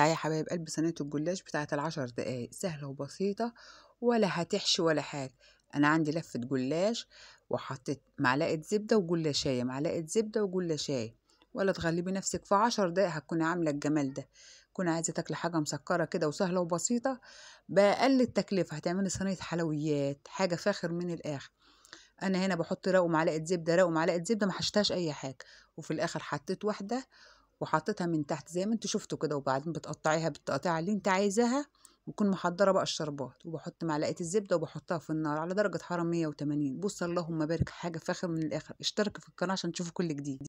تعالي يا حبايب قلبي صينية الجلاش بتاعة العشر دقايق سهلة وبسيطة ولا هتحشي ولا حاجة. أنا عندي لفة جلاش وحطيت معلقة زبدة وجلاشاية معلقة زبدة وجلاشاية. ولا تغلبي نفسك في عشر دقايق هتكوني عاملة الجمال ده. كوني عايزة تاكلي حاجة مسكرة كده وسهلة وبسيطة بأقل التكلفة هتعملي صينية حلويات حاجة فاخر من الآخر. أنا هنا بحط رق ومعلقة زبدة رق ومعلقة زبدة ما حشتهاش أي حاجة. وفي الآخر حطيت واحدة وحطيتها من تحت زي ما أنتوا شفتوا كده وبعدين بتقطعيها بالتقطيعة اللي انت عايزاها وتكون محضرة بقى الشربات وبحط معلقة الزبدة وبحطها في النار على درجة حرارة 180 بص اللهم بارك حاجة فاخر من الآخر. اشتركي في القناة عشان تشوفوا كل جديد.